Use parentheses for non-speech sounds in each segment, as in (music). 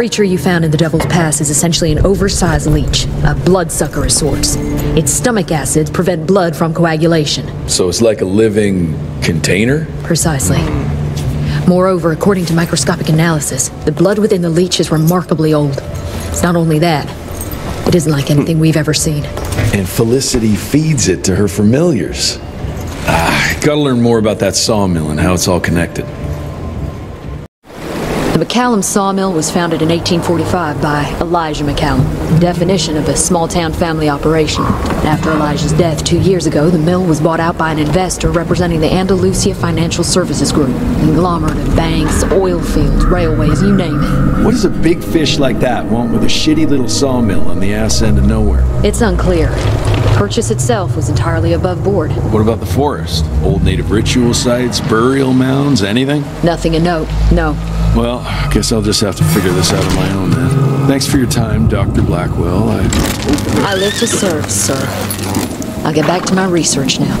creature you found in the Devil's Pass is essentially an oversized leech, a bloodsucker of sorts. Its stomach acids prevent blood from coagulation. So it's like a living container? Precisely. Moreover, according to microscopic analysis, the blood within the leech is remarkably old. It's not only that, it isn't like anything we've ever seen. And Felicity feeds it to her familiars. Ah, gotta learn more about that sawmill and how it's all connected. McCallum sawmill was founded in 1845 by Elijah McCallum, definition of a small-town family operation. After Elijah's death two years ago, the mill was bought out by an investor representing the Andalusia Financial Services Group, conglomerate of banks, oil fields, railways, you name it. What does a big fish like that want with a shitty little sawmill on the ass end of nowhere? It's unclear. The purchase itself was entirely above board. What about the forest? Old native ritual sites, burial mounds, anything? Nothing a note, no. Well, I guess I'll just have to figure this out on my own then. Thanks for your time, Dr. Blackwell. I... I live to serve, sir. I'll get back to my research now.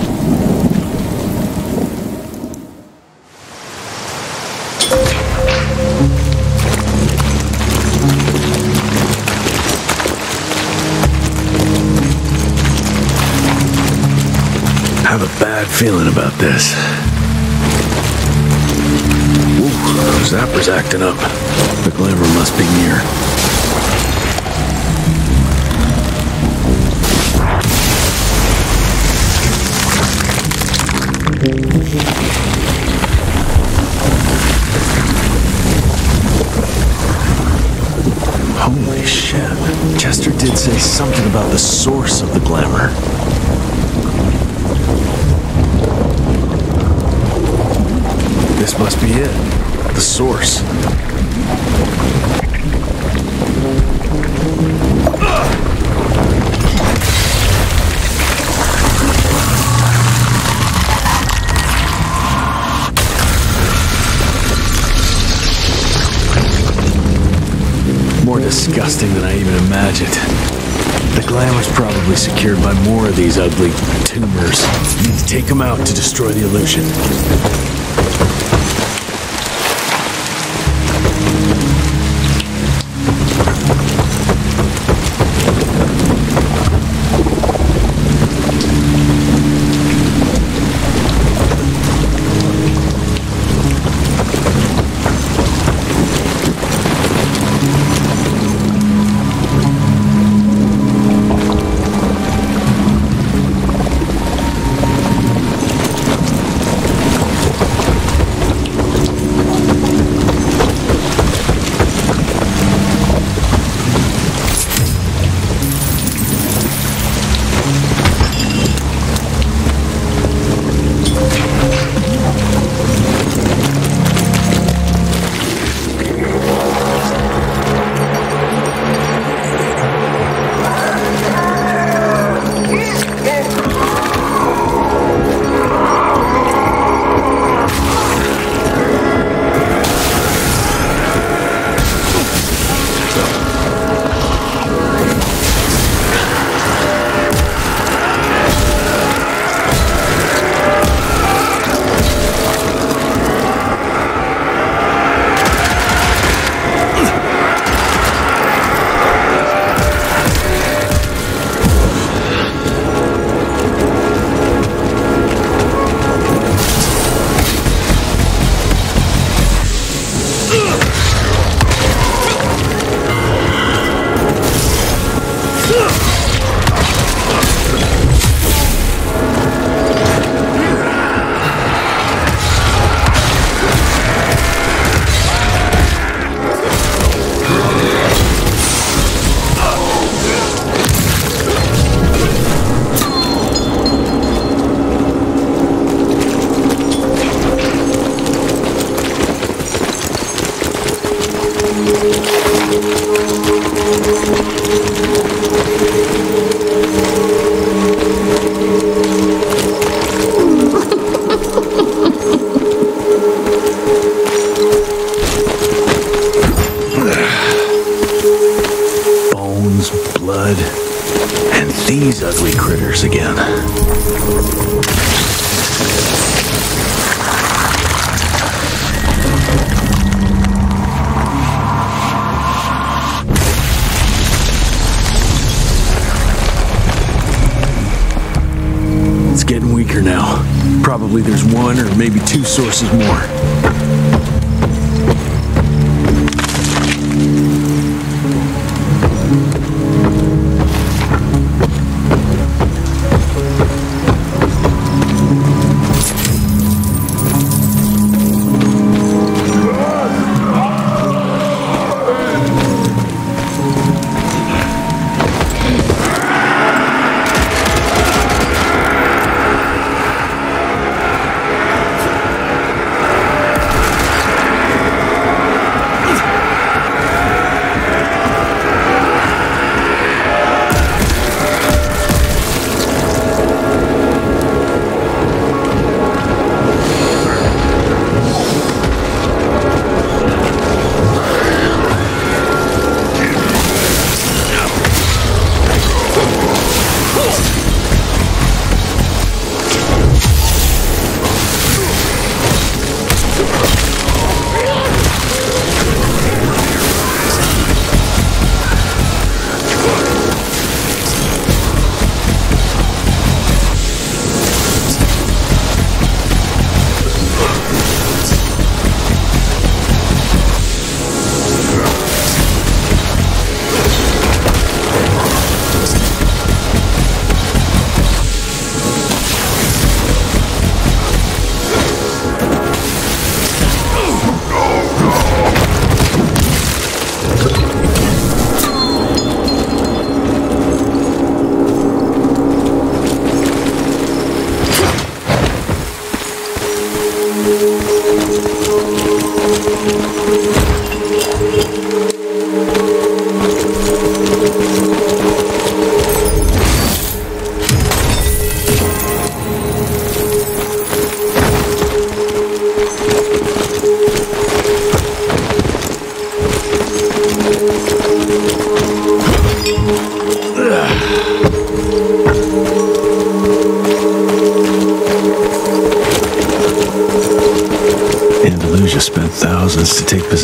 Feeling about this. Ooh, Zapper's acting up. The glamour must be near. Secured by more of these ugly tumors. Need to take them out to destroy the illusion. It's getting weaker now. Probably there's one or maybe two sources more.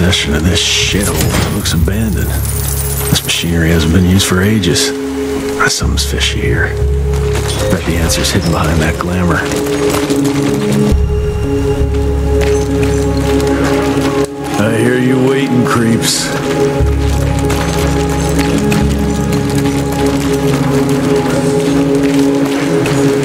Possession of this shithole that looks abandoned. This machinery hasn't been used for ages. Something's fishy here. Bet the answer's hidden behind that glamour. I hear you waiting, creeps. Look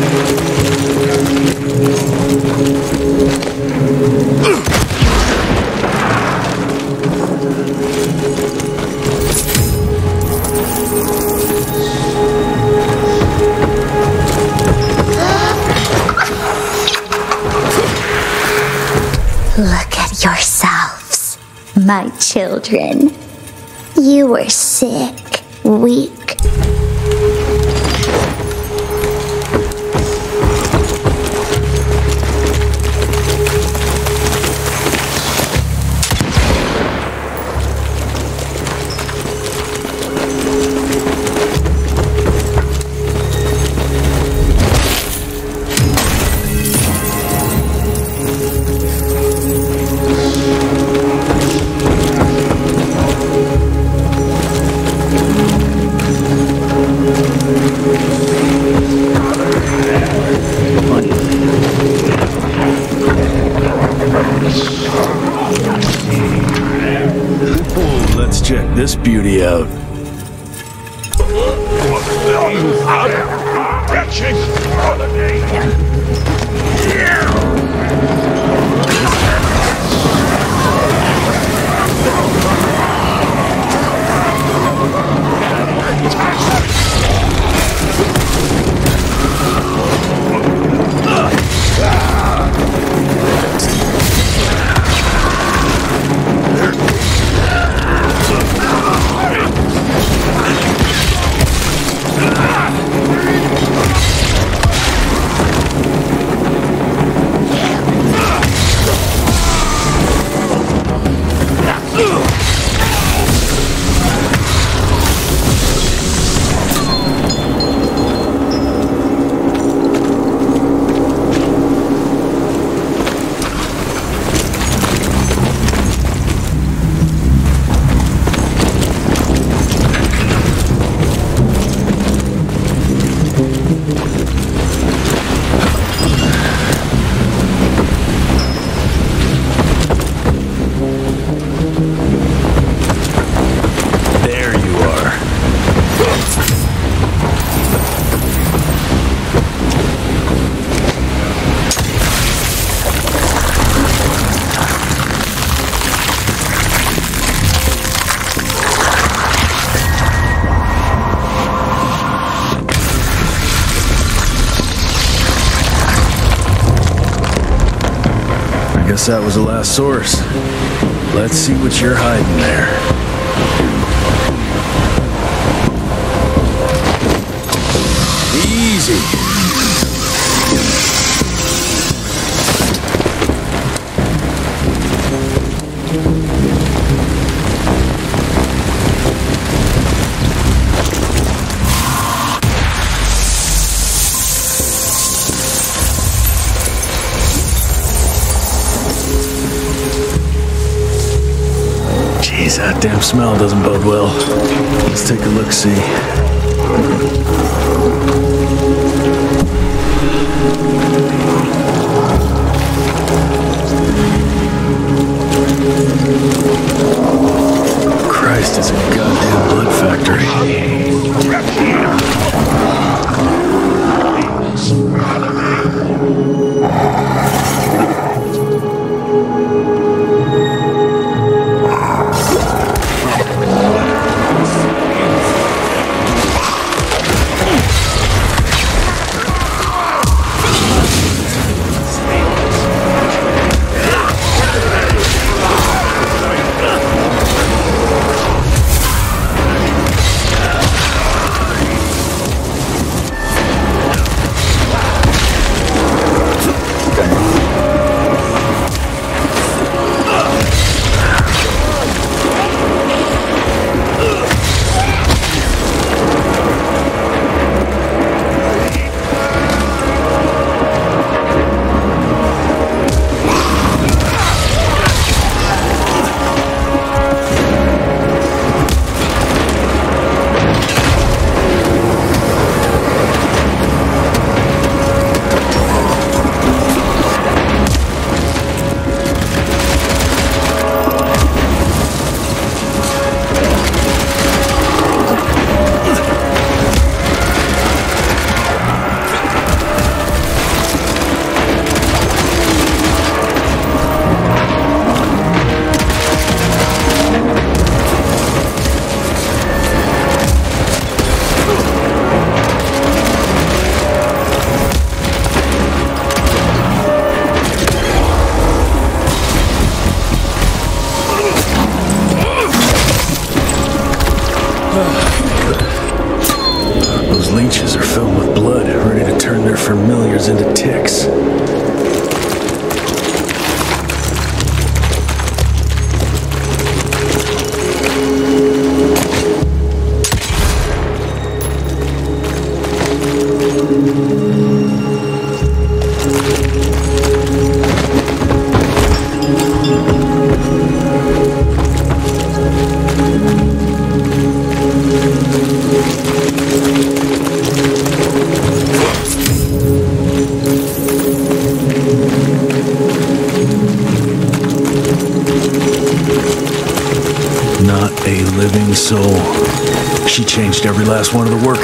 my children. You were sick, weak. guess that was the last source. Let's see what you're hiding there. smell doesn't bode well. Let's take a look, see.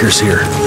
here.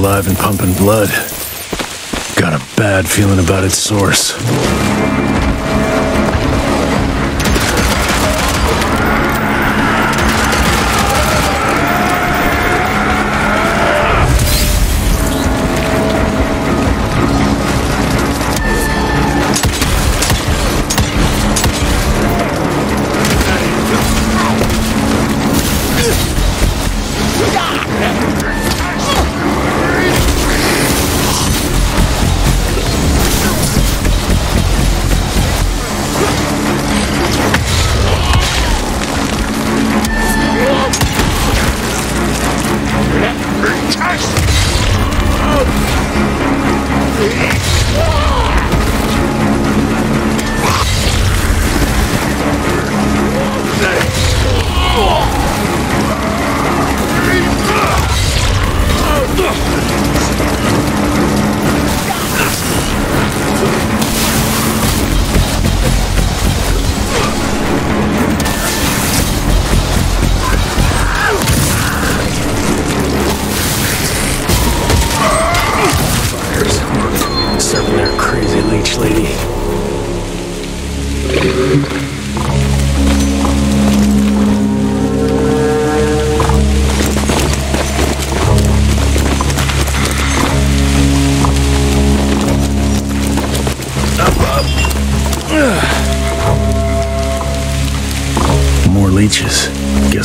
alive and pumping blood. Got a bad feeling about its source.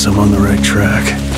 I'm on the right track.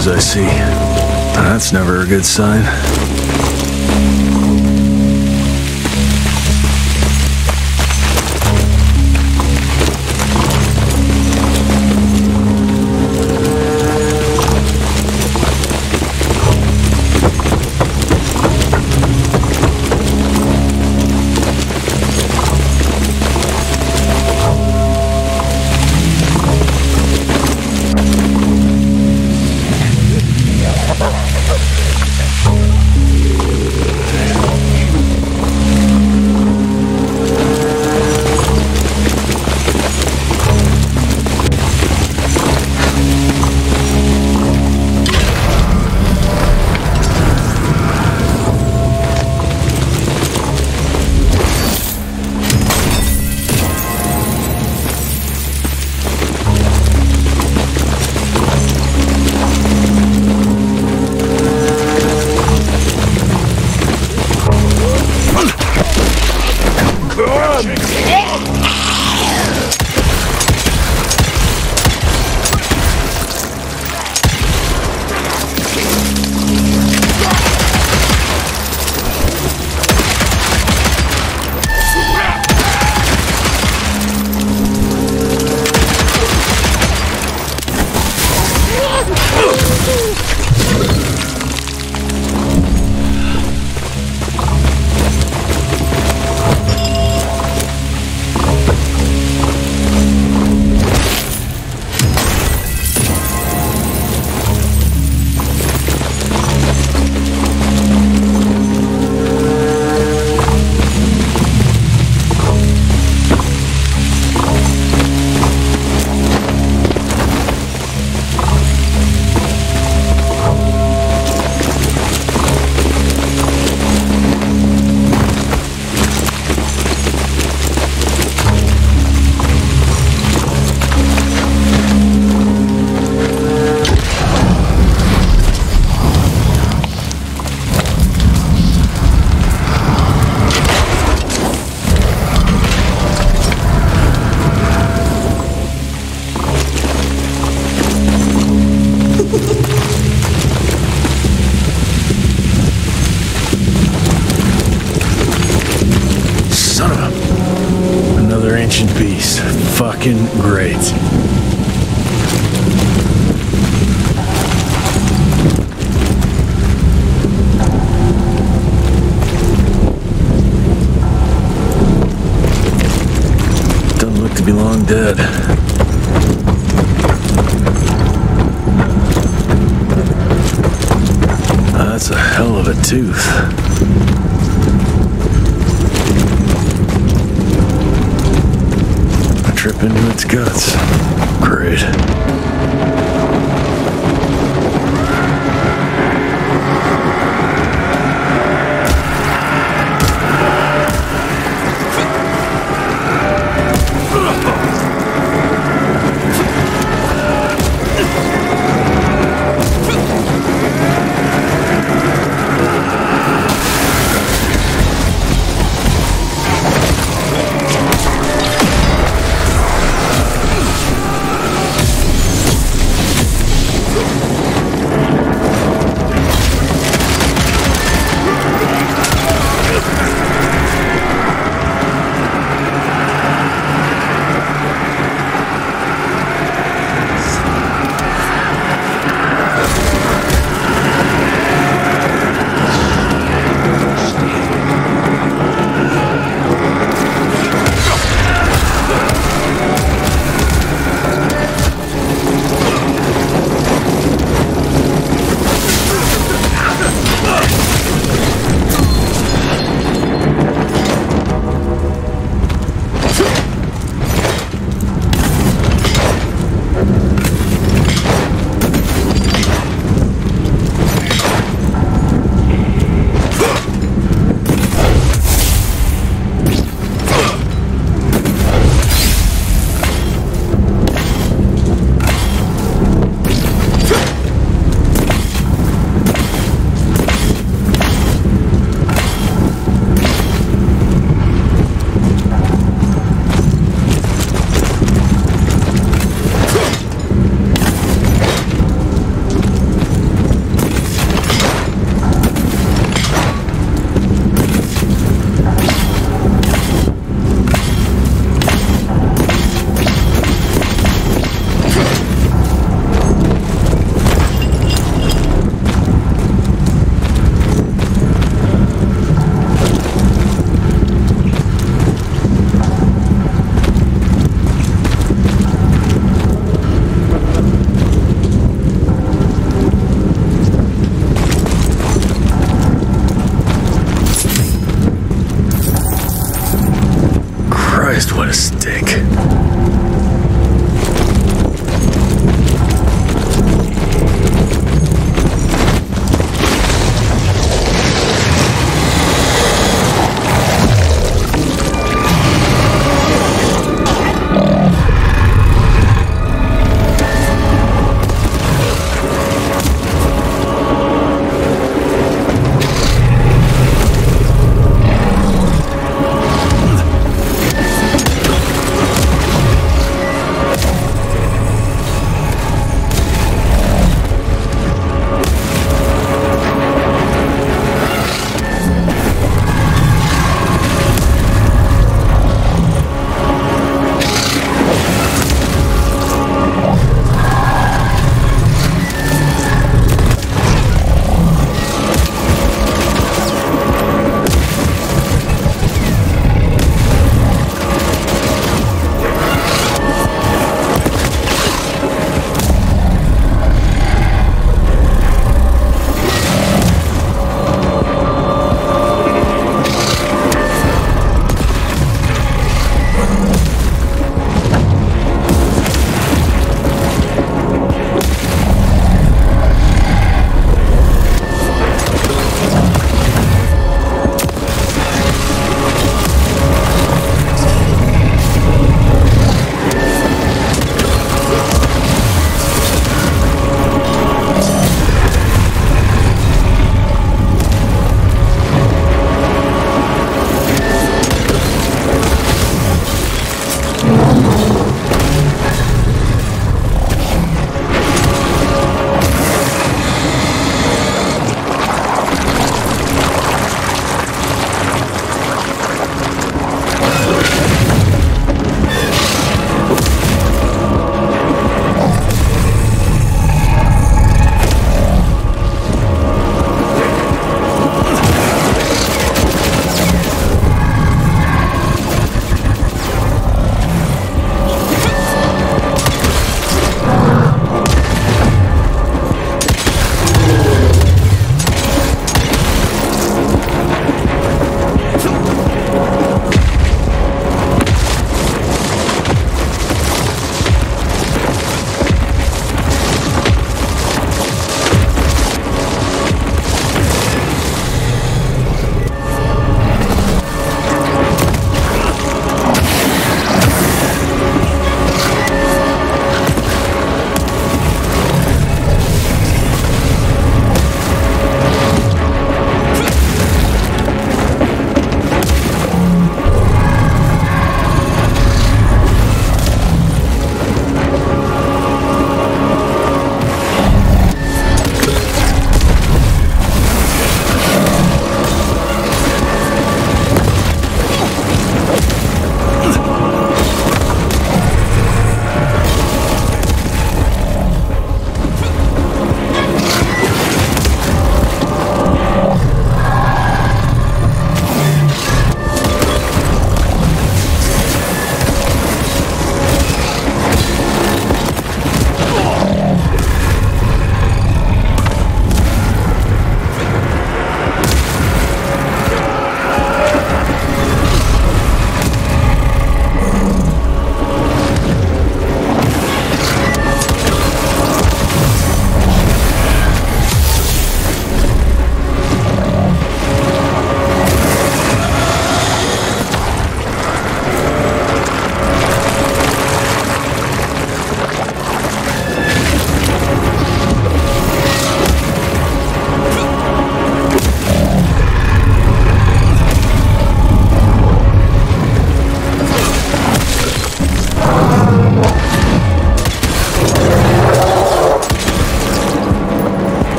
Traces I see. That's never a good sign.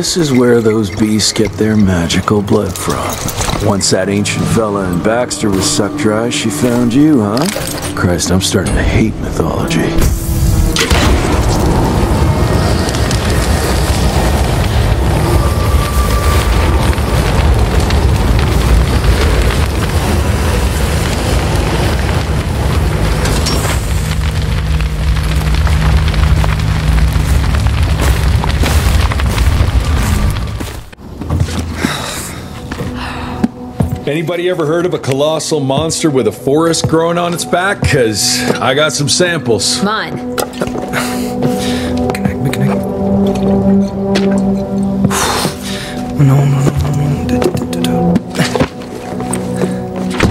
This is where those beasts get their magical blood from. Once that ancient fella in Baxter was sucked dry, she found you, huh? Christ, I'm starting to hate mythology. Anybody ever heard of a colossal monster with a forest growing on its back? Cause I got some samples. Mine. No, no, no, no.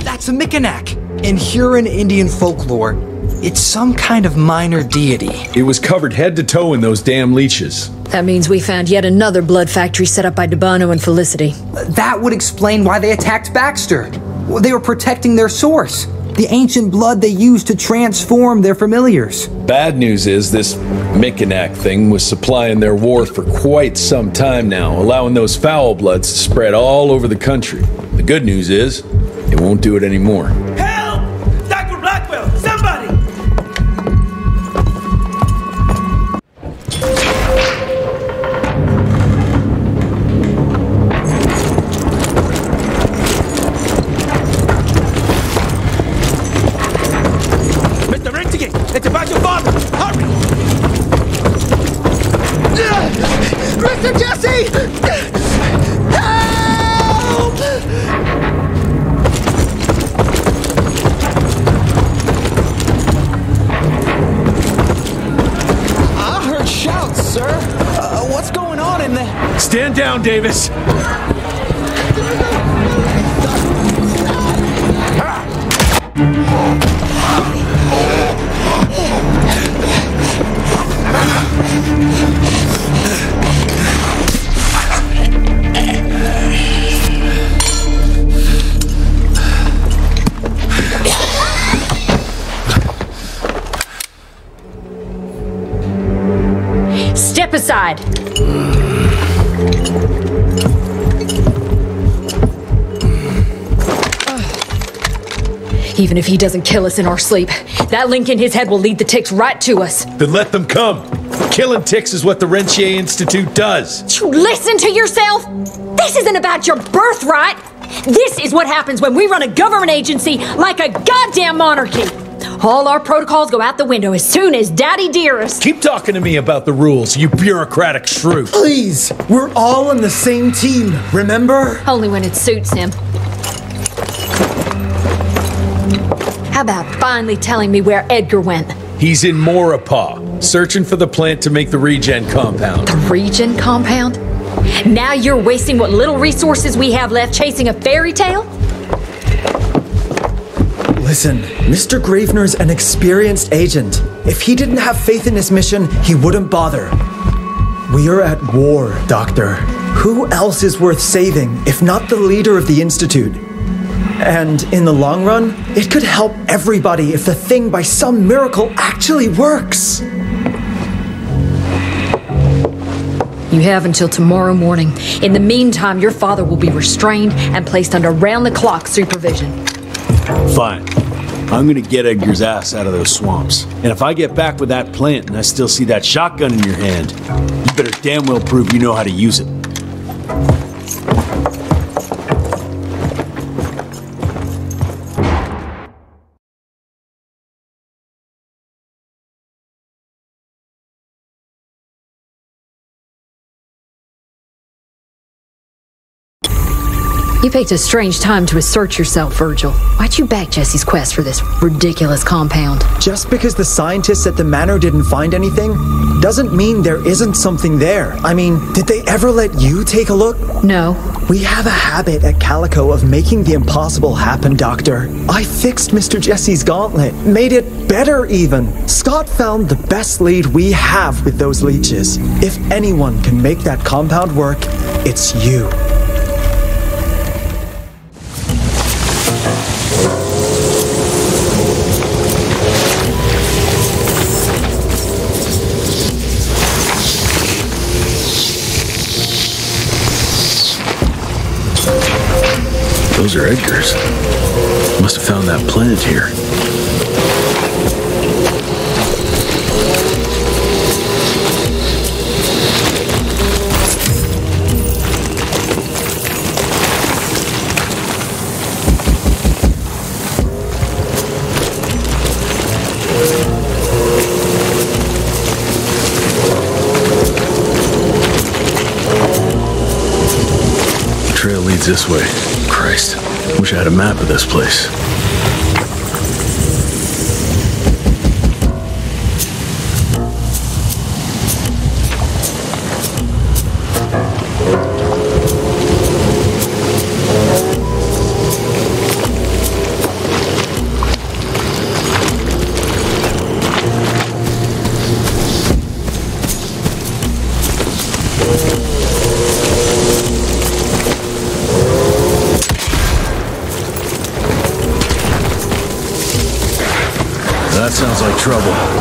That's a Mikanak. In Huron Indian folklore, it's some kind of minor deity. It was covered head to toe in those damn leeches. That means we found yet another blood factory set up by Debano and Felicity. That would explain why they attacked Baxter. They were protecting their source, the ancient blood they used to transform their familiars. Bad news is this Mikanak thing was supplying their war for quite some time now, allowing those foul bloods to spread all over the country. The good news is, it won't do it anymore. Help! Even if he doesn't kill us in our sleep, that link in his head will lead the ticks right to us. Then let them come. Killing ticks is what the Rentier Institute does. You listen to yourself? This isn't about your birthright. This is what happens when we run a government agency like a goddamn monarchy. All our protocols go out the window as soon as Daddy Dearest. Keep talking to me about the rules, you bureaucratic shrew. Please, we're all on the same team, remember? Only when it suits him. How about finally telling me where Edgar went? He's in Maurepas, searching for the plant to make the regen compound. The Regen compound? Now you're wasting what little resources we have left chasing a fairy tale? Listen, Mr. Gravener's an experienced agent. If he didn't have faith in his mission, he wouldn't bother. We are at war, Doctor. Who else is worth saving if not the leader of the Institute? And in the long run, it could help everybody if the thing by some miracle actually works. You have until tomorrow morning. In the meantime, your father will be restrained and placed under round the clock supervision. Fine. I'm gonna get Edgar's ass out of those swamps. And if I get back with that plant and I still see that shotgun in your hand, you better damn well prove you know how to use it. Picked a strange time to assert yourself, Virgil. Why'd you back Jesse's quest for this ridiculous compound? Just because the scientists at the manor didn't find anything doesn't mean there isn't something there. I mean, did they ever let you take a look? No. We have a habit at Calico of making the impossible happen, Doctor. I fixed Mr. Jesse's gauntlet, made it better even. Scott found the best lead we have with those leeches. If anyone can make that compound work, it's you. Those are Edgar's. Must have found that plant here. The trail leads this way. Christ, wish I had a map of this place. Like trouble.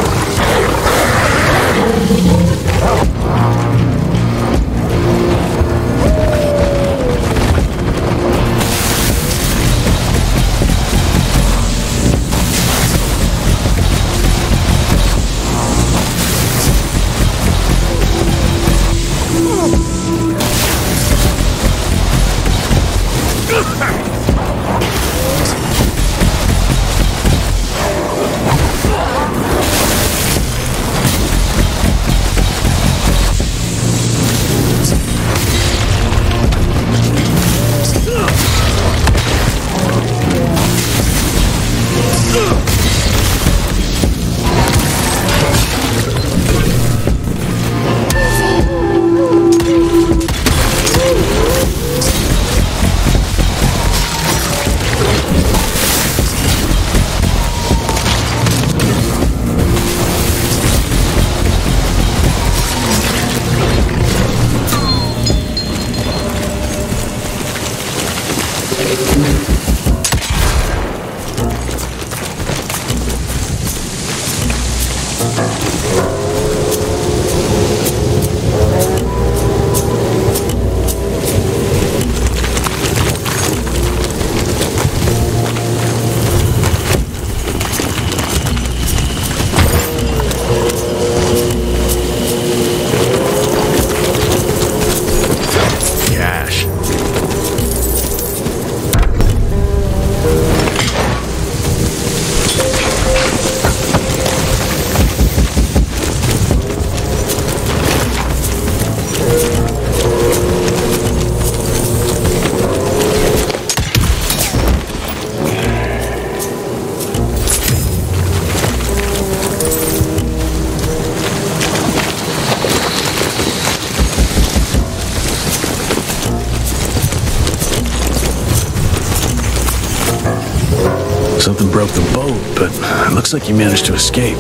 Looks like he managed to escape.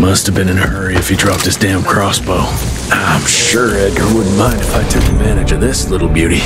Must have been in a hurry if he dropped his damn crossbow. I'm sure Edgar wouldn't mind if I took advantage of this little beauty.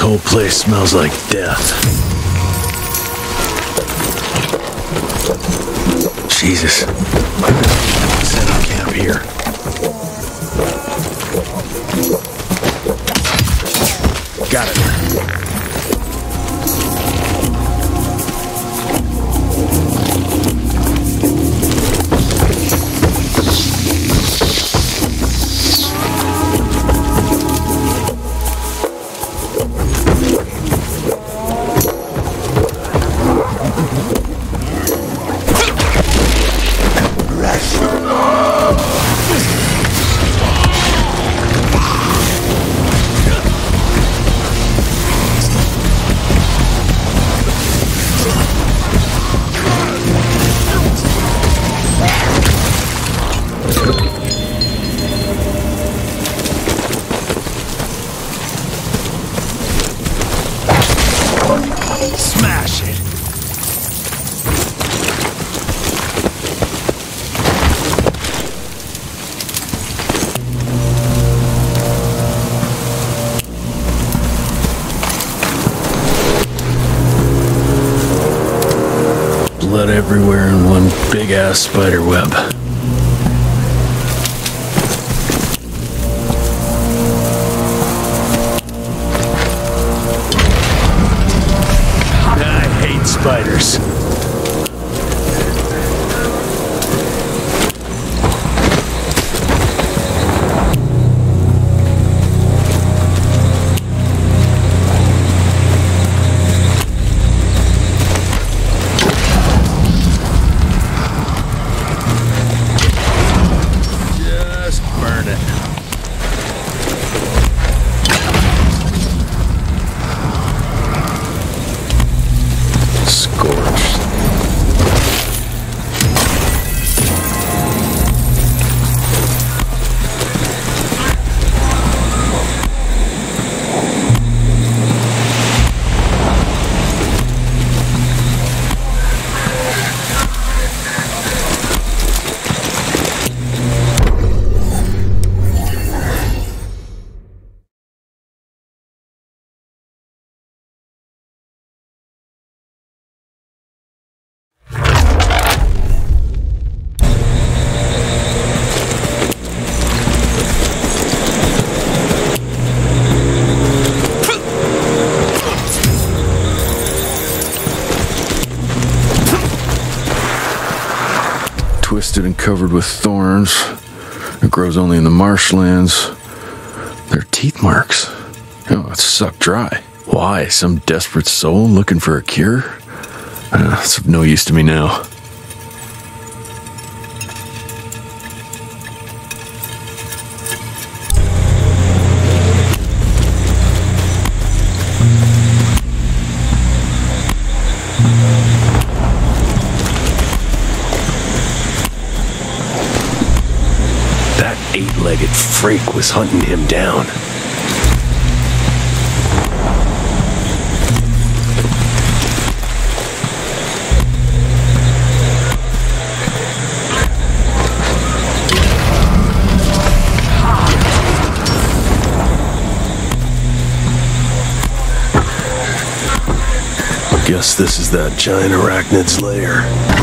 Whole place smells like death. Jesus. Big ass spider web. Some desperate soul looking for a cure? Uh, it's of no use to me now. That eight legged freak was hunting him down. Guess this is that giant arachnid's lair.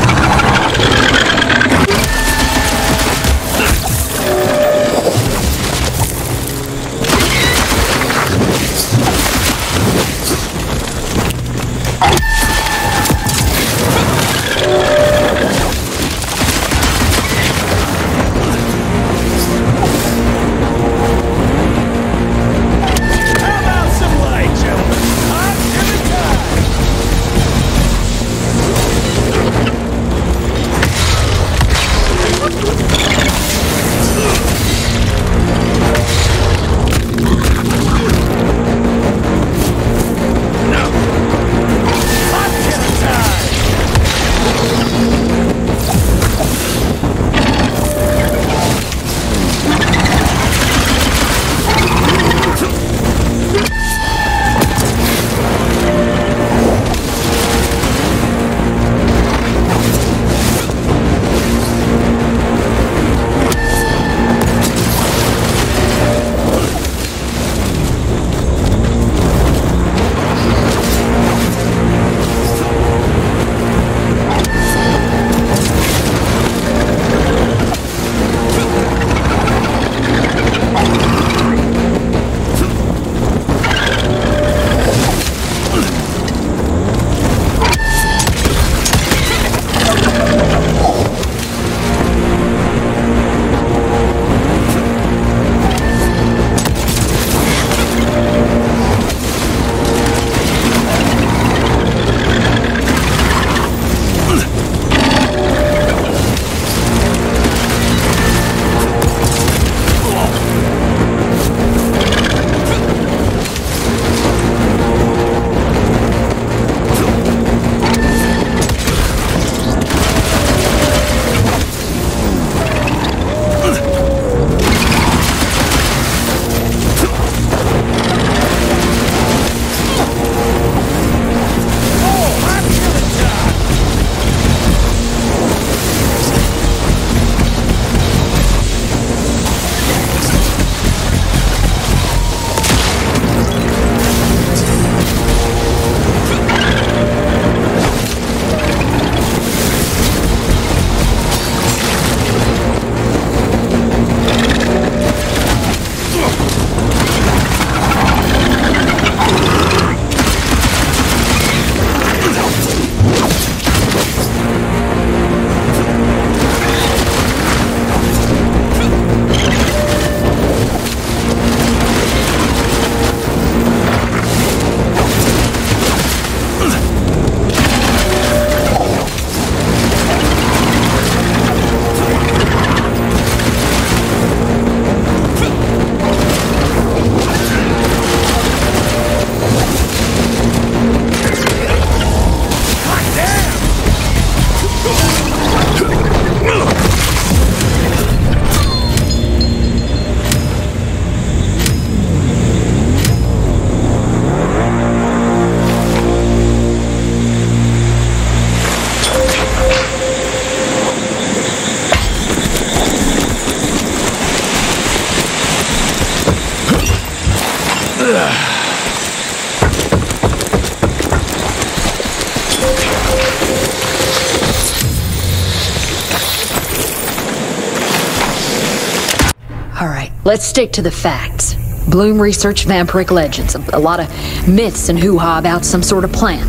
Let's stick to the facts. Bloom researched vampiric legends, a, a lot of myths and hoo ha about some sort of plan.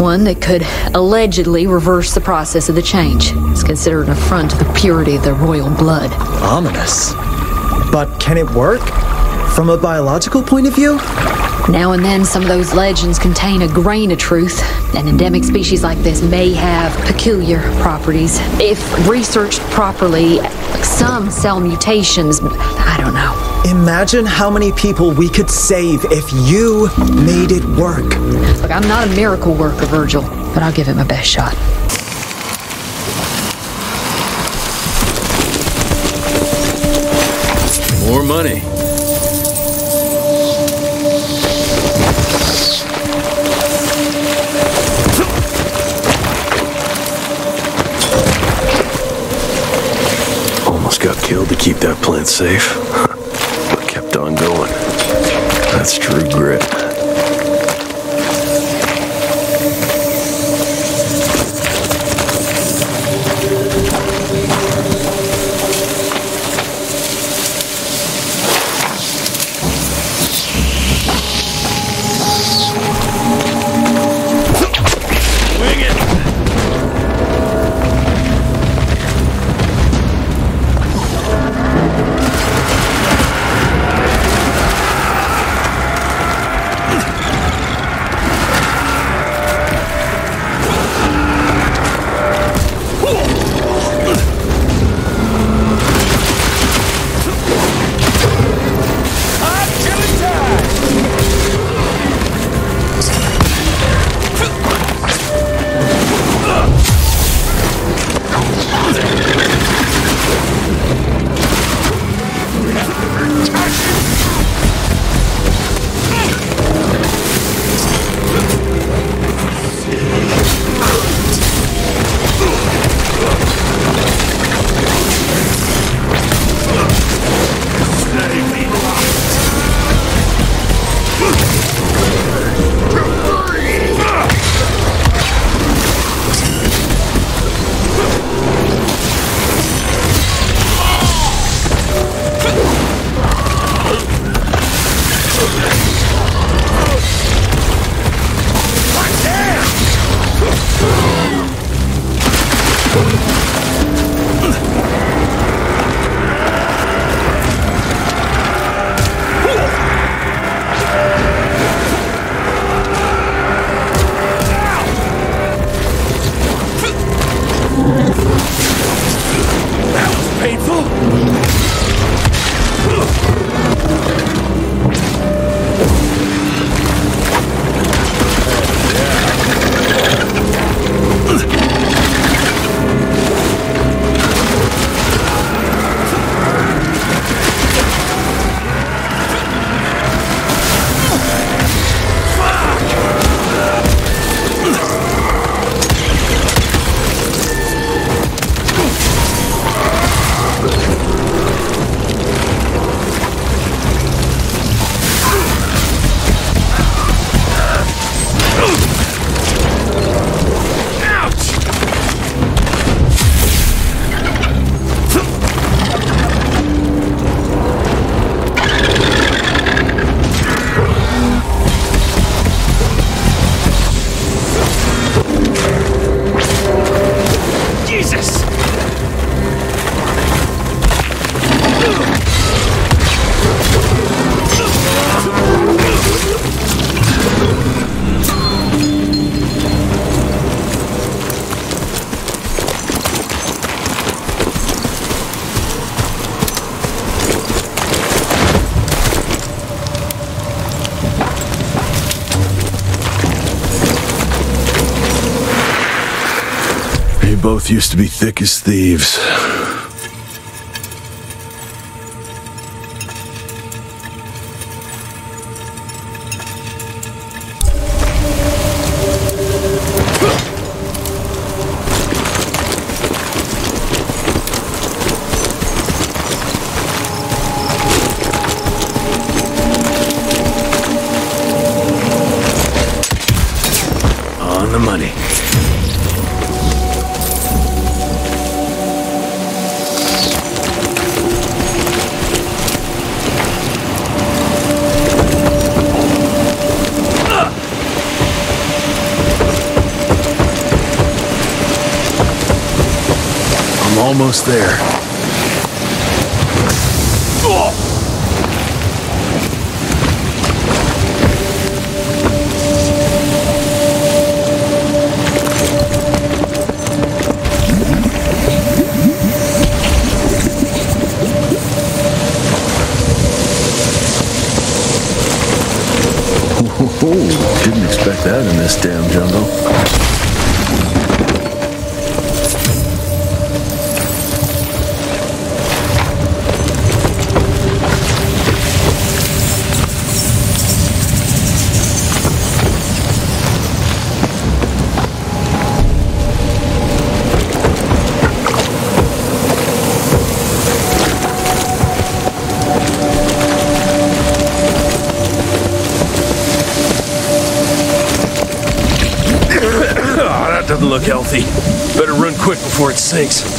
One that could allegedly reverse the process of the change. It's considered an affront to the purity of the royal blood. Ominous. But can it work? From a biological point of view? Now and then, some of those legends contain a grain of truth. An endemic species like this may have peculiar properties. If researched properly, some cell mutations, I don't know. Imagine how many people we could save if you made it work. Look, I'm not a miracle worker, Virgil, but I'll give it my best shot. More money. Got killed to keep that plant safe, (laughs) but kept on going. That's true grit. Used to be thick as thieves. Before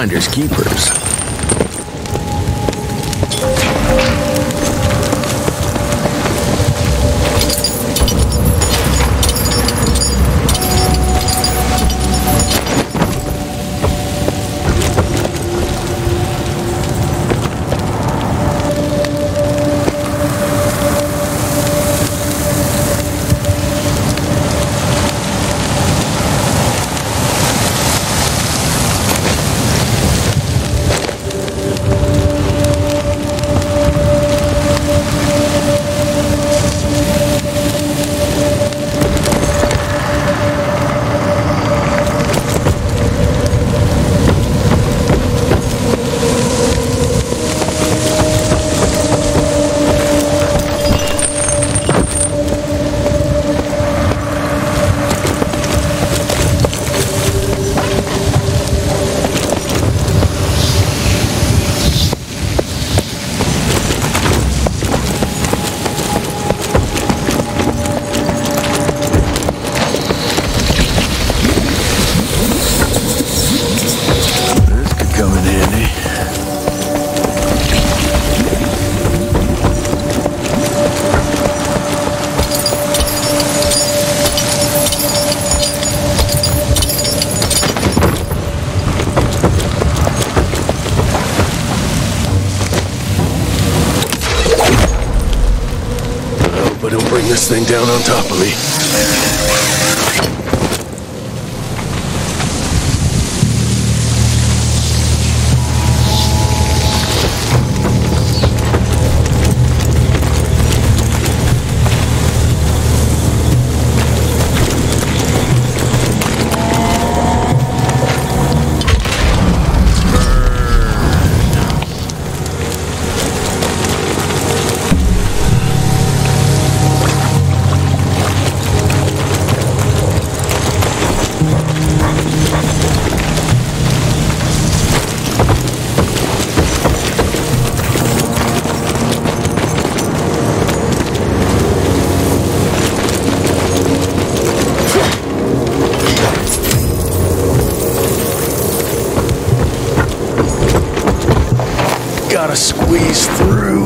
finders keepers. squeeze through.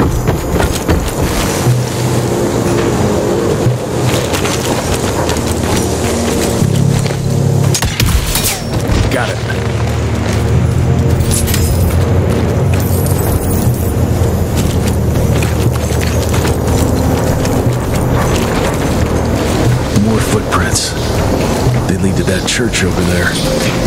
Got it. More footprints. They lead to that church over there.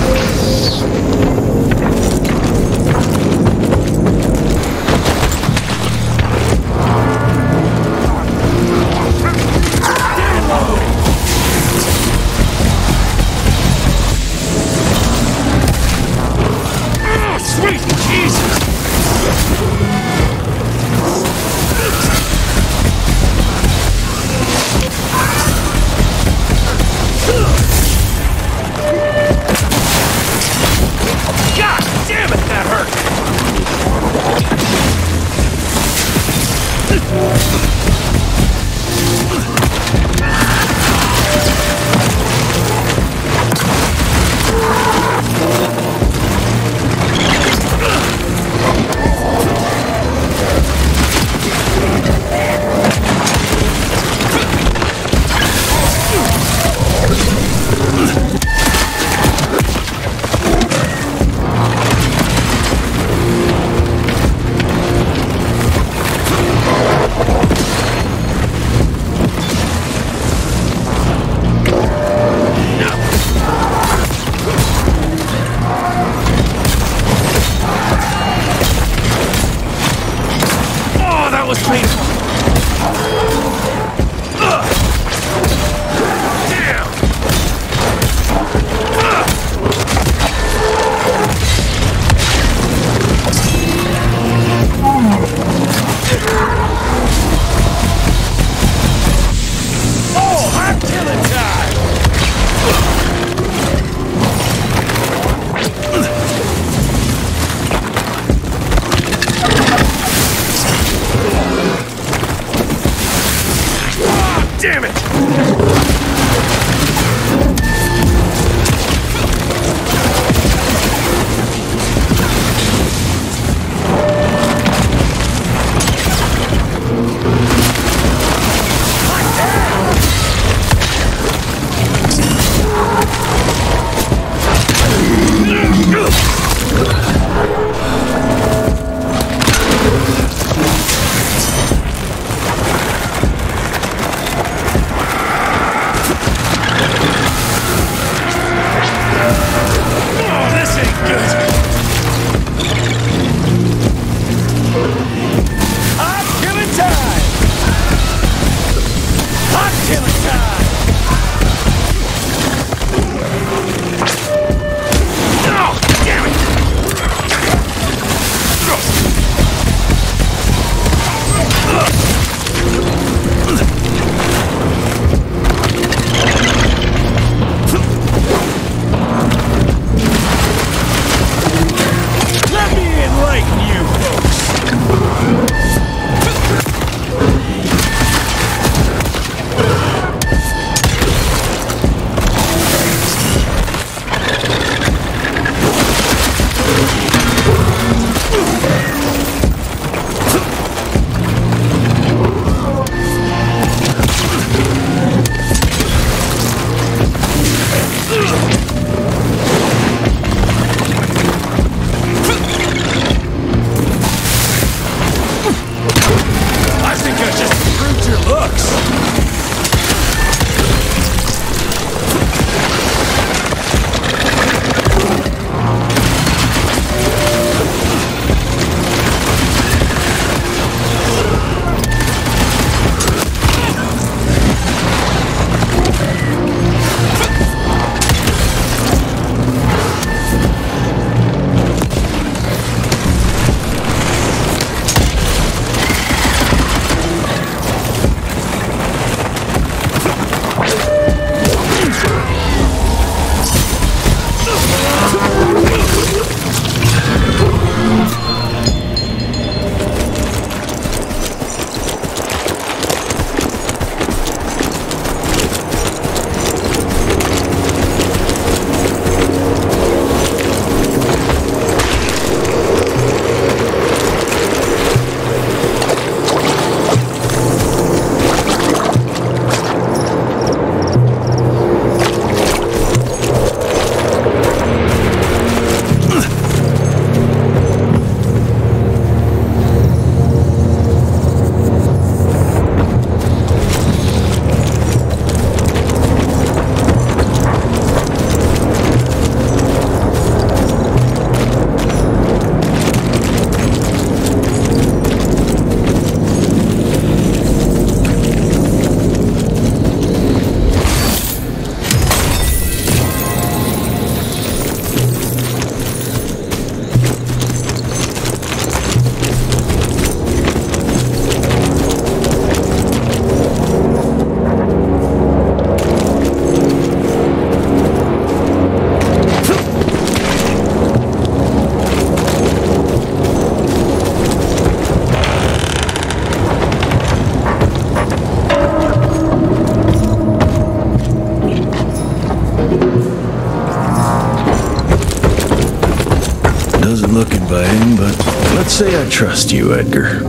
Say I trust you, Edgar.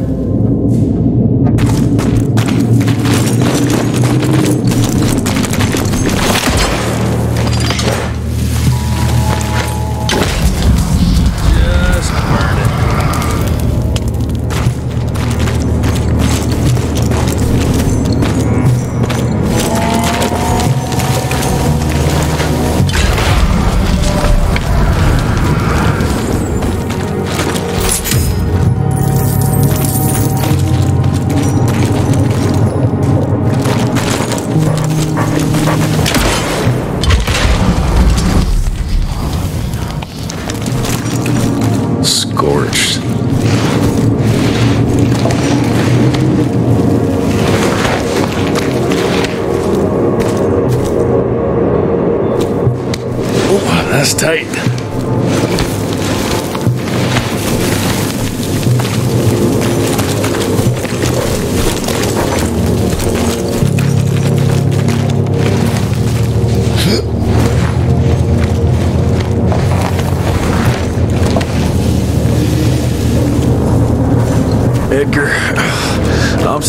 Oh, that's tight.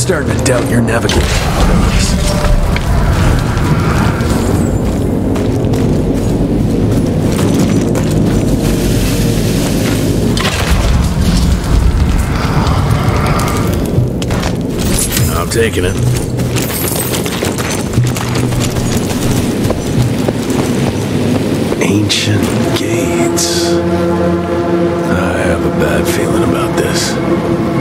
Starting to doubt your navigating abilities. I'm taking it. Ancient gates. I have a bad feeling about this.